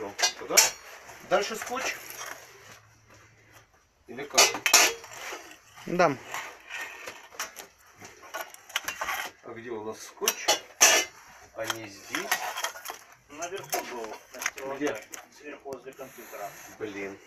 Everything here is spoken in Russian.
Все, туда. Дальше скотч? Или как? Да. А где у нас скотч? А не здесь. Наверху был, Где? сверху возле компьютера. Блин.